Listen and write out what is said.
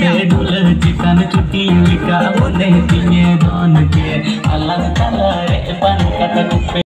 डुलर chicken चुटी का बोले दिए दान के। अलग कलर पन कटक